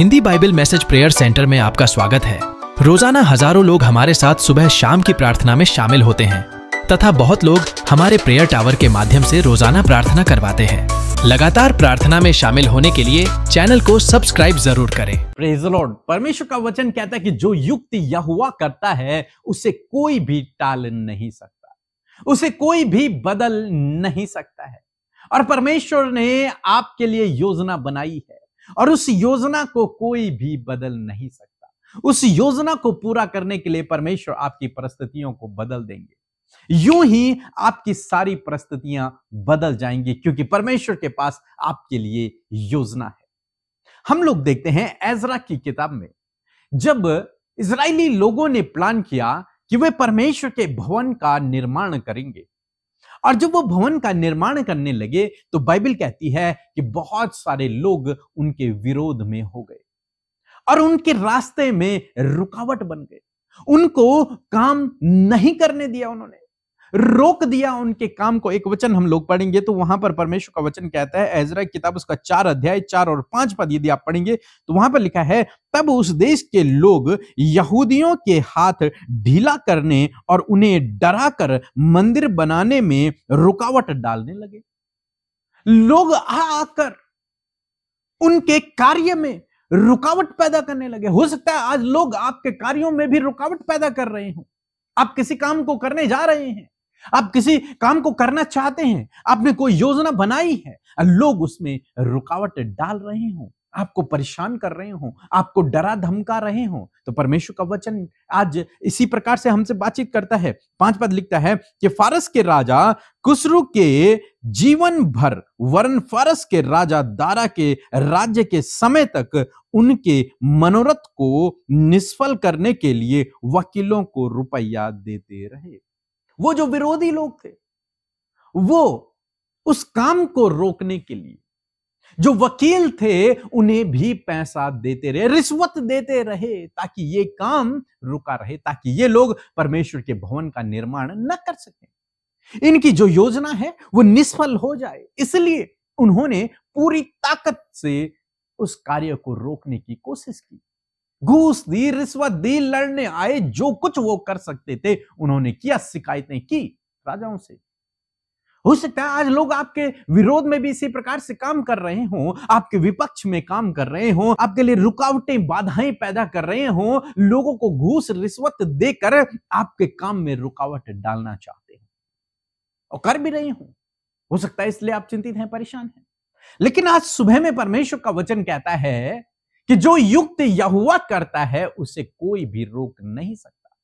Hindi bible message prayer centre में आपका स्वागत है। रोज़ाना हज़ारों लोग हमारे साथ सुबह शाम की प्रार्थना में शामिल होते हैं, तथा बहुत लोग हमारे प्रेयर टावर के माध्यम से रोज़ाना प्रार्थना करवाते हैं। लगातार प्रार्थना में शामिल होने के लिए चैनल को सब्सक्राइब ज़रूर करें। प्रेज लॉर्ड परमेश्वर का वचन कहता है कि जो युक्त यहुआ करता है, उसे कोई भी टाल नहीं सकता। उसे कोई भी बदल नहीं सकता है। और परमेश्वर ने आपके लिए योजना बनाई है। और उस योजना को कोई भी बदल नहीं सकता। उस योजना को पूरा करने के लिए परमेश्वर आपकी परिस्थितियों को बदल देंगे। यूँ ही आपकी सारी परिस्थितियाँ बदल जाएँगी क्योंकि परमेश्वर के पास आपके लिए योजना है। हम लोग देखते हैं एजरा की किताब में, जब इसराइली लोगों ने प्लान किया कि वे परमेश्वर के भवन का निर्माण करेंगे और जब वो भवन का निर्माण करने लगे तो बाइबल कहती है कि बहुत सारे लोग उनके विरोध में हो गए और उनके रास्ते में रुकावट बन गए उनको काम नहीं करने दिया उन्होंने। रोक दिया उनके काम को, एक वचन हम लोग पढ़ेंगे तो वहाँ पर परमेश्वर का वचन कहता है एजरा किताब उसका चार अध्याय, चार और पाँच पद यदि आप पढ़ेंगे तो वहाँ पर लिखा है, तब उस देश के लोग यहूदियों के हाथ ढीला करने और उन्हें डराकर मंदिर बनाने में रुकावट डालने लगे। लोग आकर उनके कार्य में रुकावट पैदा करने लगे। हो सकता है आज लोग आपके कार्यों में भी रुकावट पैदा कर रहे हो। आप किसी काम को करने जा रहे हैं। आप किसी काम को करना चाहते हैं, आपने कोई योजना बनाई है लोग उसमें रुकावट डाल रहे हो, आपको परेशान कर रहे हो, आपको डरा धमका रहे हो तो परमेश्वर का वचन आज इसी प्रकार से हमसे बातचीत करता है। पाँच पद लिखता है कि फारस के राजा कुसरू के जीवन भर, वरन फारस के राजा दारा के राज्य के समय तक उनके मनोरथ को निष्फल करने के लिए वकीलों को रुपया देते रहे। वो जो विरोधी लोग थे, वो उस काम को रोकने के लिए, जो वकील थे, उन्हें भी पैसा देते रहे, रिश्वत देते रहे, ताकि ये काम रुका रहे, ताकि ये लोग परमेश्वर के भवन का निर्माण न कर सके। इनकी जो योजना है, वो निष्फल हो जाए, इसलिए उन्होंने पूरी ताकत से उस कार्य को रोकने की कोशिश की। घूस दी रिश्वत दी लड़ने आए, जो कुछ वो कर सकते थे, उन्होंने किया, शिकायतें की राजाओं से। हो सकता है आज लोग आपके विरोध में भी इसी प्रकार से काम कर रहे हो, आपके विपक्ष में काम कर रहे हो, आपके लिए रुकावटें, बाधाएँ पैदा कर रहे हो, लोगों को घूस, रिश्वत देकर आपके काम में रुकावट डालना चाहते हो। और कर भी रहे हो। हो सकता है इसलिए आप चिंतित हैं, परेशान हैं। लेकिन आज सुबह में परमेश्वर का वचन कहता है कि जो युक्त यहुआ करता है, उसे कोई भी रोक नहीं सकता।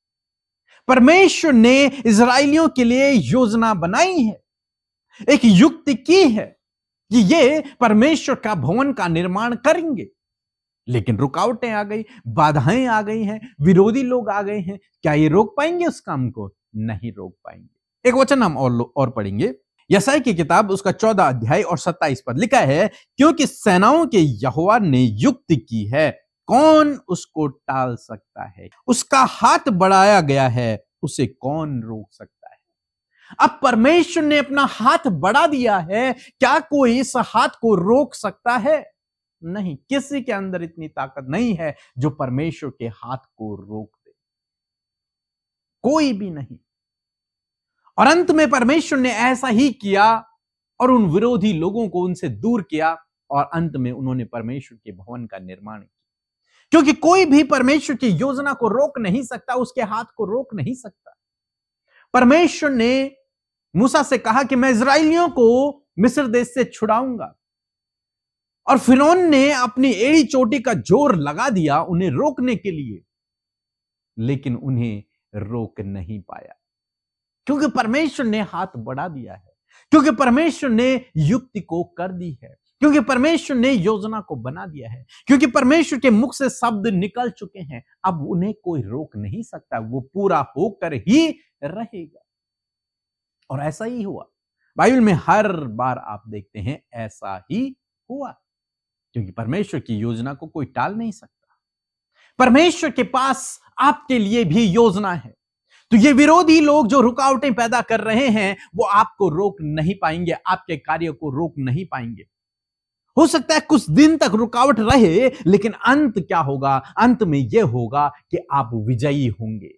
परमेश्वर ने इसराइलियों के लिए योजना बनाई है, एक युक्ति की है कि ये परमेश्वर का भवन का निर्माण करेंगे। लेकिन रुकावटें आ गई, बाधाएँ आ गई हैं, विरोधी लोग आ गए हैं। क्या ये रोक पाएँगे उस काम को? नहीं रोक पाएँगे। एक वचन हम और और पढ़ेंगे। यसाई की किताब उसका चौदह अध्याय और सत्ताईस पर लिखा है, क्योंकि सेनाओं के यहोवा ने युक्त की है, कौन उसको टाल सकता है? उसका हाथ बढ़ाया गया है, उसे कौन रोक सकता है? अब परमेश्वर ने अपना हाथ बढ़ा दिया है, क्या कोई इस हाथ को रोक सकता है? नहीं, किसी के अंदर इतनी ताकत नहीं है जो परमेश्वर के हाथ को रोक दे। कोई भी नहीं। और अंत में परमेश्वर ने ऐसा ही किया और उन विरोधी लोगों को उनसे दूर किया और अंत में उन्होंने परमेश्वर के भवन का निर्माण किया। क्योंकि कोई भी परमेश्वर की योजना को रोक नहीं सकता, उसके हाथ को रोक नहीं सकता। परमेश्वर ने मूसा से कहा कि मैं इसराइलियों को मिस्र देश से छुड़ाऊँगा। और फिरौन ने अपनी एड़ी चोटी का ज़ोर लगा दिया उन्हें रोकने के लिए, लेकिन उन्हें रोक नहीं पाया। क्योंकि परमेश्वर ने हाथ बढ़ा दिया है। क्योंकि परमेश्वर ने युक्ति को कर दी है। क्योंकि परमेश्वर ने योजना को बना दिया है। क्योंकि परमेश्वर के मुख से शब्द निकल चुके हैं। अब उन्हें कोई रोक नहीं सकता। वो पूरा होकर ही रहेगा। और ऐसा ही हुआ। बाइबल में हर बार आप देखते हैं, ऐसा ही हुआ। क्योंकि परमेश्वर की योजना को कोई टाल नहीं सकता। परमेश्वर के पास आपके लिए भी योजना है। तो ये विरोधी लोग जो रुकावटें पैदा कर रहे हैं, वो आपको रोक नहीं पाएँगे, आपके कार्य को रोक नहीं पाएँगे। हो सकता है कुछ दिन तक रुकावट रहे, लेकिन अंत क्या होगा? अंत में यह होगा कि आप विजयी होंगे।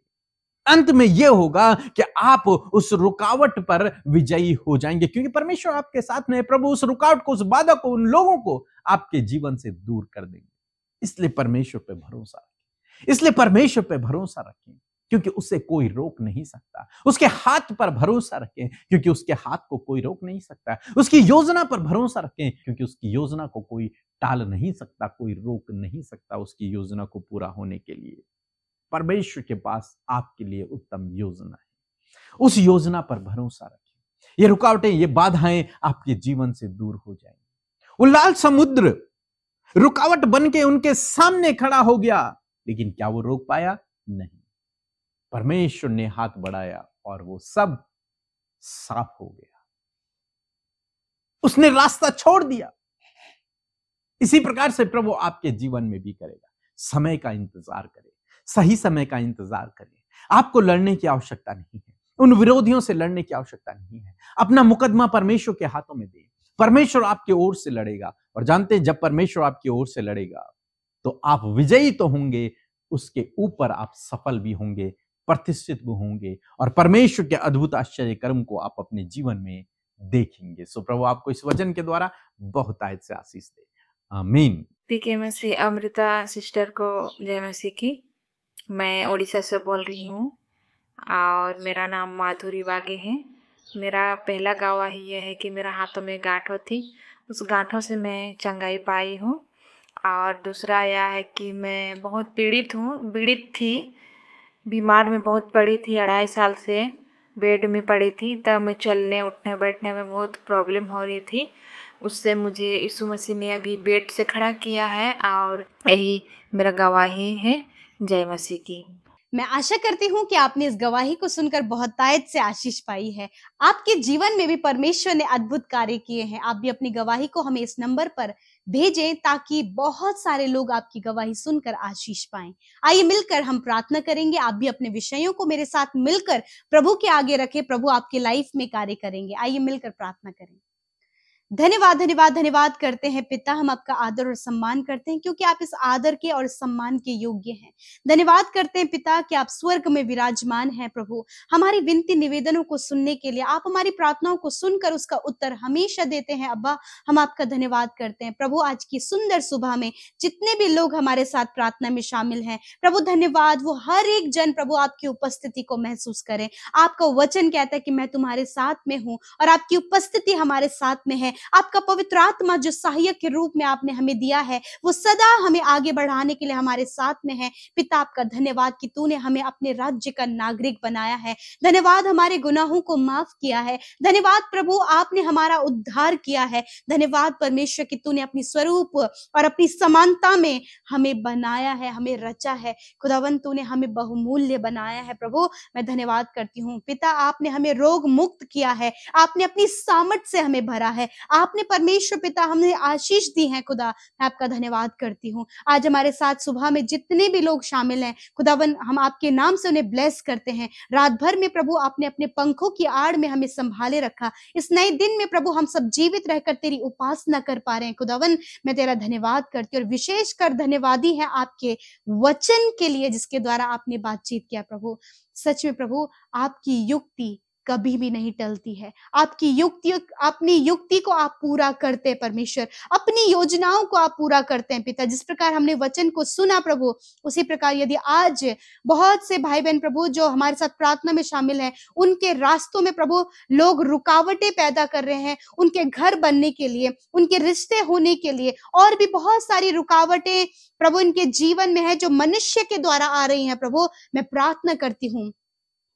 अंत में यह होगा कि आप उस रुकावट पर विजयी हो जाएँगे, क्योंकि परमेश्वर आपके साथ में प्रभु उस रुकावट को, उस बाधा को, उन लोगों को आपके जीवन से दूर कर देंगे। इसलिए परमेश्वर पे भरोसा रखें। इसलिए परमेश्वर पे भरोसा रखें। क्योंकि उसे कोई रोक नहीं सकता। उसके हाथ पर भरोसा रखें, क्योंकि उसके हाथ को कोई रोक नहीं सकता। उसकी योजना पर भरोसा रखें, क्योंकि उसकी योजना को कोई टाल नहीं सकता, कोई रोक नहीं सकता उसकी योजना को पूरा होने के लिए। परमेश्वर के पास आपके लिए उत्तम योजना है। उस योजना पर भरोसा रखें। ये रुकावटें, ये बाधाएँ आपके जीवन से दूर हो जाएँगी। वो लाल समुद्र रुकावट बन के उनके सामने खड़ा हो गया, लेकिन क्या वो रोक पाया? नहीं। परमेश्वर ने हाथ बढ़ाया और वो सब साफ़ हो गया। उसने रास्ता छोड़ दिया। इसी प्रकार से प्रभु आपके जीवन में भी करेगा। समय का इंतज़ार करें। सही समय का इंतज़ार करें। आपको लड़ने की आवश्यकता नहीं है। उन विरोधियों से लड़ने की आवश्यकता नहीं है। अपना मुकदमा परमेश्वर के हाथों में दे। परमेश्वर आपके ओर से लड़ेगा। और जानते हैं, जब परमेश्वर आपकी ओर से लड़ेगा तो आप विजयी तो होंगे, उसके ऊपर आप सफल भी होंगे। प्रतिष्ठित होंगे और परमेश्वर के अद्भुत आश्चर्य कर्म को आप अपने जीवन में देखेंगे। सो प्रभु, आपको इस वचन के द्वारा बहुत आयत से आशीष दे। आमीन। पीके मसीह अमृता सिस्टर को जय मसीह की। मैं उड़ीसा से बोल रही हूँ और मेरा नाम माधुरी वागे है। मेरा पहला गवाही यह है कि मेरा हाथों में गांठों थी। उस गांठों से मैं चंगाई पाई हूँ और दूसरा यह है कि मैं बहुत पीड़ित हूँ, पीड़ित थी बीमार में बहुत पड़ी थी, अढ़ाई साल से बेड में पड़ी थी, तब मैं चलने, उठने, बैठने में बहुत प्रॉब्लम हो रही थी। उससे मुझे यीशु मसीह ने अभी बेड से खड़ा किया है और यही मेरा गवाही है जय मसीह की। मैं आशा करती हूँ कि आपने इस गवाही को सुनकर बहुत तायद से आशीष पाई है। आपके जीवन में भी परमेश्वर ने अद्भुत कार्य किए हैं। आप भी अपनी गवाही को हमें इस नंबर पर भेजें ताकि बहुत सारे लोग आपकी गवाही सुनकर आशीष पाएँ। आइए मिलकर हम प्रार्थना करेंगे, आप भी अपने विषयों को मेरे साथ मिलकर प्रभु के आगे रखें, प्रभु आपके लाइफ में कार्य करेंगे। आइए मिलकर प्रार्थना करें। धन्यवाद धन्यवाद धन्यवाद करते हैं पिता, हम आपका आदर और सम्मान करते हैं क्योंकि आप इस आदर के और सम्मान के योग्य हैं। धन्यवाद करते हैं पिता कि आप स्वर्ग में विराजमान हैं प्रभु। हमारी विनती निवेदनों को सुनने के लिए, आप हमारी प्रार्थनाओं को सुनकर उसका उत्तर हमेशा देते हैं, अब्बा, हम आपका धन्यवाद करते हैं। प्रभु, आज की सुंदर सुबह में जितने भी लोग हमारे साथ प्रार्थना में शामिल हैं, प्रभु, धन्यवाद, वो हर एक जन प्रभु आपकी उपस्थिति को महसूस करें। आपका वचन कहता है कि मैं तुम्हारे साथ में हूँ और आपकी उपस्थिति हमारे साथ में है। आपका पवित्र आत्मा जो सहायक के रूप में आपने हमें दिया है, वो सदा हमें आगे बढ़ाने के लिए हमारे साथ में है। पिता, आपका धन्यवाद कि तूने हमें अपने राज्य का नागरिक बनाया है। धन्यवाद हमारे गुनाहों को माफ़ किया है। धन्यवाद प्रभु, आपने हमारा उद्धार किया है। धन्यवाद परमेश्वर कि तूने अपनी स्वरूप और अपनी समानता में हमें बनाया है, हमें रचा है। खुदावन तूने हमें बहुमूल्य बनाया है प्रभु। मैं धन्यवाद करती हूँ। पिता, आपने हमें रोग मुक्त किया है। आपने अपनी सामर्थ से हमें भरा है। आपने परमेश्वर पिता हमने आशीष दी है, खुदा। मैं आपका धन्यवाद करती हूँ। आज हमारे साथ सुबह में जितने भी लोग शामिल हैं, खुदावन, हम आपके नाम से उन्हें ब्लेस करते हैं। रात भर में प्रभु आपने अपने पंखों की आड़ में हमें संभाले रखा। इस नए दिन में प्रभु हम सब जीवित रहकर तेरी उपासना कर पा रहे हैं। खुदावन, मैं तेरा धन्यवाद करती हूँ और विशेष कर धन्यवादी है आपके वचन के लिए जिसके द्वारा आपने बातचीत किया प्रभु। सच में प्रभु, आपकी युक्ति कभी भी नहीं टलती है। आपकी युक्ति, अपनी युक्ति को आप पूरा करते हैं परमेश्वर। अपनी योजनाओं को आप पूरा करते हैं पिता। जिस प्रकार हमने वचन को सुना प्रभु, उसी प्रकार यदि आज बहुत से भाई बहन प्रभु जो हमारे साथ प्रार्थना में शामिल हैं, उनके रास्तों में प्रभु लोग रुकावटें पैदा कर रहे हैं उनके घर बनने के लिए, उनके रिश्ते होने के लिए, और भी बहुत सारी रुकावटें प्रभु इनके जीवन में है जो मनुष्य के द्वारा आ रही हैं प्रभु। मैं प्रार्थना करती हूँ।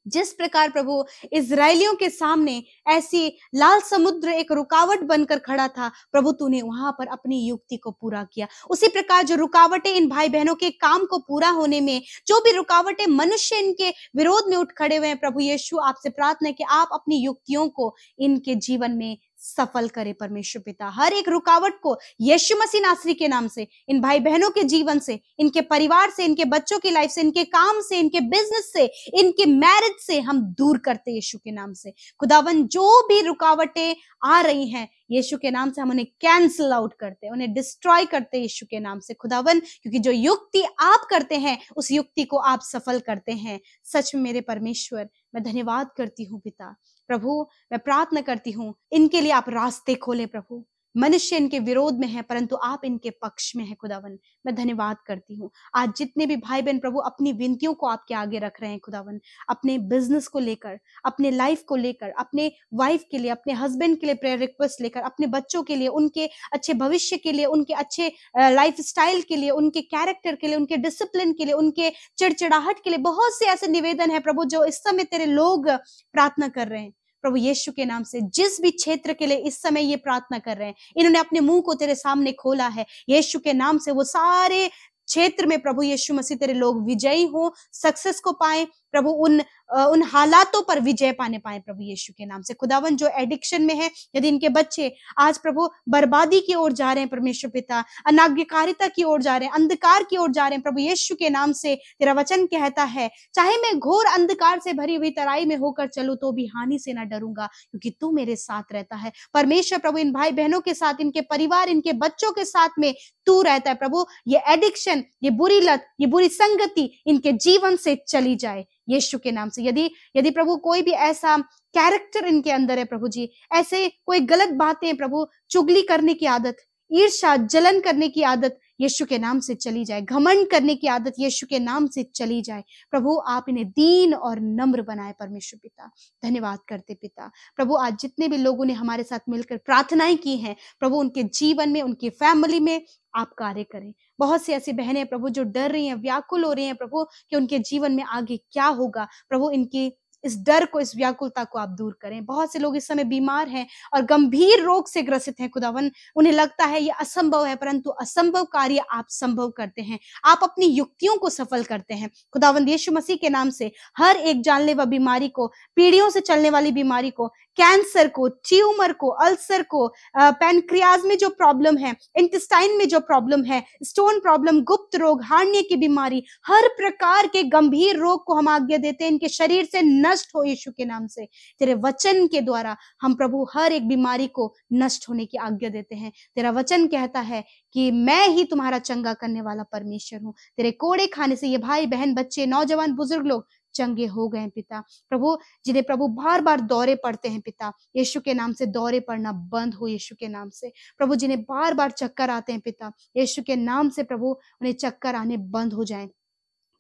जिस प्रकार प्रभु इसराइलियों के सामने ऐसी लाल समुद्र एक रुकावट बनकर खड़ा था, प्रभु तूने वहाँ पर अपनी युक्ति को पूरा किया। उसी प्रकार जो रुकावटें इन भाई बहनों के काम को पूरा होने में, जो भी रुकावटें मनुष्य इनके विरोध में उठ खड़े हुए हैं, प्रभु यीशु आपसे प्रार्थना है कि आप अपनी युक्तियों को इनके जीवन में सफल करे परमेश्वर पिता। हर एक रुकावट को यीशु मसीह नासरी के नाम से, इन भाई बहनों के जीवन से, इनके परिवार से, इनके बच्चों की लाइफ से, इनके काम से, इनके बिज़नेस से, इनके मैरिज से हम दूर करते यीशु के नाम से। खुदावन, जो भी रुकावटें आ रही हैं, यीशु के नाम से हम उन्हें कैंसल आउट करते हैं उन्हें डिस्ट्रॉय करते यीशु के नाम से। खुदावन, क्योंकि जो युक्ति आप करते हैं, उस युक्ति को आप सफल करते हैं। सच में मेरे परमेश्वर, मैं धन्यवाद करती हूँ पिता। प्रभु, मैं प्रार्थना करती हूँ, इनके लिए आप रास्ते खोले प्रभु। मनुष्य इनके विरोध में है, परंतु आप इनके पक्ष में है, खुदावन। मैं धन्यवाद करती हूँ। आज जितने भी भाई बहन प्रभु अपनी विनतियों को आपके आगे रख रहे हैं, खुदावन, अपने बिज़नेस को लेकर, अपने लाइफ को लेकर, अपने वाइफ के लिए, अपने हस्बैंड के लिए प्रेयर रिक्वेस्ट लेकर, अपने बच्चों के लिए, उनके अच्छे भविष्य के लिए, उनके अच्छे लाइफ स्टाइल के लिए, उनके कैरेक्टर के लिए, उनके डिसिप्लिन के लिए, उनके चिड़चिड़ाहट के लिए बहुत से ऐसे निवेदन है प्रभु, जो इस समय तेरे लोग प्रार्थना कर रहे हैं। प्रभु यीशु के नाम से जिस भी क्षेत्र के लिए इस समय ये प्रार्थना कर रहे हैं, इन्होंने अपने मुँह को तेरे सामने खोला है। यीशु के नाम से वो सारे क्षेत्र में प्रभु यीशु मसीह तेरे लोग विजयी हो सक्सेस को पाए प्रभु, उन उन हालातों पर विजय पाने पाए प्रभु यीशु के नाम से। खुदावन जो एडिक्शन में है, यदि इनके बच्चे आज प्रभु बर्बादी की ओर जा रहे हैं, परमेश्वर पिता, अनाज्ञकारिता की ओर जा रहे हैं, अंधकार की ओर जा रहे हैं, प्रभु यीशु के नाम से तेरा वचन कहता है, चाहे मैं घोर अंधकार से भरी हुई तराई में होकर चलू तो भी हानि से ना डरूँगा, क्योंकि तू मेरे साथ रहता है। परमेश्वर प्रभु, इन भाई बहनों के साथ, इनके परिवार, इनके बच्चों के साथ में तू रहता है। प्रभु, ये एडिक्शन ये बुरी लत, ये बुरी संगति, इनके जीवन से चली जाए। यीशु के नाम से। यदि यदि प्रभु कोई भी ऐसा कैरेक्टर इनके अंदर है प्रभु जी, ऐसे कोई गलत बातें प्रभु चुगली करने की आदत ईर्षा जलन करने की आदत यीशु के नाम से चली जाए। घमंड करने की आदत यीशु के नाम से चली जाए। प्रभु, आप इन्हें दीन और नम्र बनाए परमेश्वर पिता। धन्यवाद करते पिता। प्रभु, आज जितने भी लोगों ने हमारे साथ मिलकर प्रार्थनाएँ की हैं, प्रभु, उनके जीवन में, उनकी फैमिली में आप कार्य करें। बहुत सी ऐसी बहनें प्रभु, जो डर रही हैं, व्याकुल हो रही हैं, प्रभु, कि उनके जीवन में आगे क्या होगा। प्रभु, इनकी इस डर को, इस व्याकुलता को आप दूर करें। बहुत से लोग इस समय बीमार हैं और गंभीर रोग से ग्रसित हैं, खुदावन। उन्हें लगता है ये असंभव है, परंतु असंभव कार्य आप संभव करते हैं। आप अपनी युक्तियों को सफल करते हैं। खुदावन, यीशु मसीह के नाम से हर एक जानलेवा बीमारी को, पीढ़ियों से चलने वाली बीमारी को, कैंसर को, ट्यूमर को, अल्सर को पैनक्रियाज में जो प्रॉब्लम है, इंटेस्टाइन में जो प्रॉब्लम है, स्टोन प्रॉब्लम, गुप्त रोग, हार्निया की बीमारी, हर प्रकार के गंभीर रोग को हम आज्ञा देते हैं। इनके शरीर से नष्ट हो यीशु के नाम से। तेरे वचन के द्वारा हम प्रभु हर एक बीमारी को नष्ट होने की आज्ञा देते हैं। तेरा वचन कहता है कि मैं ही तुम्हारा चंगा करने वाला परमेश्वर हूँ। तेरे कोड़े खाने से ये भाई, बहन, बच्चे, नौजवान, बुज़ुर्ग लोग चंगे हो गए पिता। प्रभु, जिन्हें प्रभु बार बार दौरे पड़ते हैं पिता, यीशु के नाम से दौरे पड़ना बंद हो यीशु के नाम से। प्रभु, जिन्हें बार बार चक्कर आते हैं पिता, यीशु के नाम से प्रभु, उन्हें चक्कर आने बंद हो जाएँ।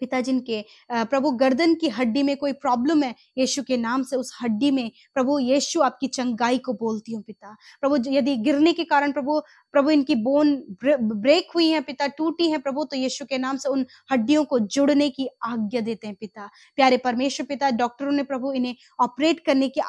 पिता जिनके प्रभु गर्दन की हड्डी में कोई प्रॉब्लम है? यीशु के नाम से उस हड्डी में प्रभु यीशु आपकी चंगाई को बोलती हूँ पिता। प्रभु यदि गिरने के कारण प्रभु प्रभु, इनकी बोन ब्रेक हुई है, पिता, टूटी है प्रभु तो यीशु के नाम से उन हड्डियों को जुड़ने की आज्ञा देते हैं पिता। प्यारे परमेश्वर पिता, डॉक्टरों ने प्रभु इन्हें ऑपरेट करने की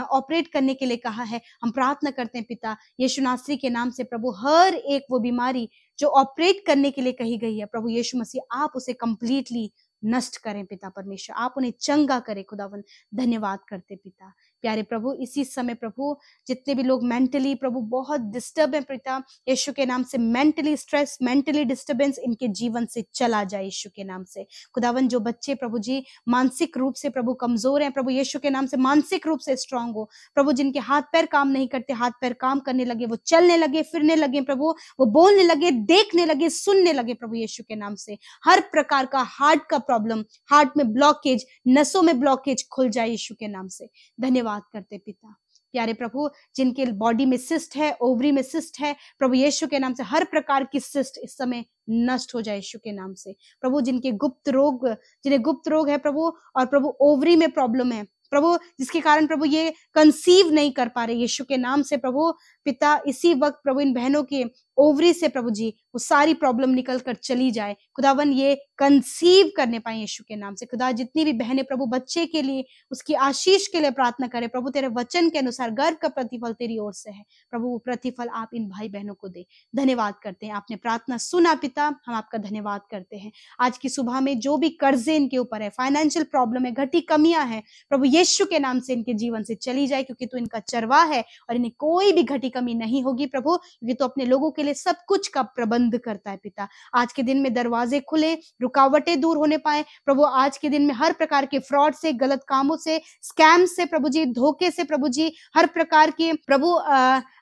ऑपरेट करने के लिए कहा है। हम प्रार्थना करते हैं पिता, यीशु नासरी के नाम से प्रभु, हर एक वो बीमारी जो ऑपरेट करने के लिए कही गई है, प्रभु यीशु मसीह, आप उसे कंप्लीटली नष्ट करें पिता परमेश्वर। आप उन्हें चंगा करें खुदावन धन्यवाद करते पिता। प्यारे प्रभु, इसी समय प्रभु, जितने भी लोग मेंटली प्रभु बहुत डिस्टर्ब है पिता यीशु के नाम से मेंटली स्ट्रेस मेंटली डिस्टर्बेंस इनके जीवन से चला जाए यीशु के नाम से। खुदावन, जो बच्चे प्रभु जी मानसिक रूप से प्रभु कमज़ोर हैं, प्रभु यीशु के नाम से मानसिक रूप से स्ट्रांग हो, प्रभु जिनके हाथ पैर काम नहीं करते, हाथ पैर काम करने लगे, वो चलने लगे, फिरने लगे प्रभु, वो बोलने लगे, देखने लगे, सुनने लगे प्रभु यीशु के नाम से। हर प्रकार का हार्ट का प्रॉब्लम हार्ट में ब्लॉकेज नसों में ब्लॉकेज खुल जाए यीशु के नाम से। धन्यवाद। बात करते पिता। प्यारे प्रभु, जिनके बॉडी में सिस्ट है ओवरी में सिस्ट है, प्रभु यीशु के नाम से हर प्रकार की सिस्ट इस समय नष्ट हो जाए यीशु के नाम से। प्रभु, जिनके गुप्त रोग, जिन्हें गुप्त रोग है प्रभु, और प्रभु ओवरी में प्रॉब्लम है। प्रभु, जिसके कारण प्रभु ये कंसीव नहीं कर पा रहे यीशु के नाम से प्रभु, पिता, इसी वक्त प्रभु इन बहनों के ओवरी से प्रभु जी, वो सारी प्रॉब्लम निकल कर चली जाए। खुदावन, ये कंसीव करने पाए यीशु के नाम से। खुदा, जितनी भी बहनें प्रभु बच्चे के लिए उसकी आशीष के लिए प्रार्थना करें, प्रभु तेरे वचन के अनुसार गर्व का प्रतिफल तेरी ओर से है। प्रभु, वो प्रतिफल आप इन भाई बहनों को दे। धन्यवाद करते हैं। आपने प्रार्थना सुना पिता, हम आपका धन्यवाद करते हैं। आज की सुबह में जो भी कर्जे इनके ऊपर है फाइनेंशियल प्रॉब्लम है, घटी कमियाँ हैं, प्रभु यीशु के नाम से इनके जीवन से चली जाए, क्योंकि तू इनका चरवा है और इन्हें कोई भी घटी कमी नहीं होगी प्रभु, क्योंकि तो अपने लोगों के लिए सब कुछ का प्रबंध करता है पिता। आज के दिन में दरवाजे खुले, रुकावटें दूर होने पाए। प्रभु, आज के दिन में हर प्रकार के फ्रॉड से, गलत कामों से, स्कैम से प्रभु जी, धोखे से प्रभु जी, हर प्रकार के प्रभु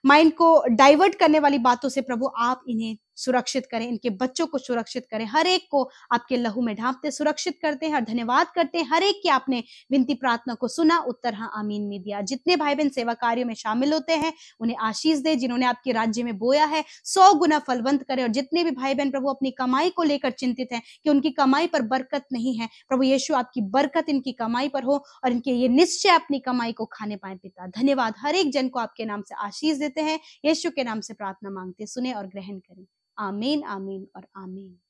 माइंड को डाइवर्ट करने वाली बातों से प्रभु आप इन्हें सुरक्षित करें, इनके बच्चों को सुरक्षित करें। हर एक को आपके लहू में ढांपते, सुरक्षित करते हैं और धन्यवाद करते हैं। हर एक की आपने विनती प्रार्थना को सुना, उत्तर हाँ आमीन में दिया। जितने भाई बहन सेवा कार्यो में शामिल होते हैं, उन्हें आशीष दे, जिन्होंने आपके राज्य में बोया है, सौ गुना फलवंत करे और जितने भी भाई बहन प्रभु अपनी कमाई को लेकर चिंतित है कि उनकी कमाई पर बरकत नहीं है, प्रभु यीशु आपकी बरकत इनकी कमाई पर हो और इनके ये निश्चय अपनी कमाई को खाने पाए पिता। धन्यवाद। हर एक जन को आपके नाम से आशीष देते हैं, यीशु के नाम से प्रार्थना मांगते, सुने और ग्रहण करें। आमीन आमीन और आमीन।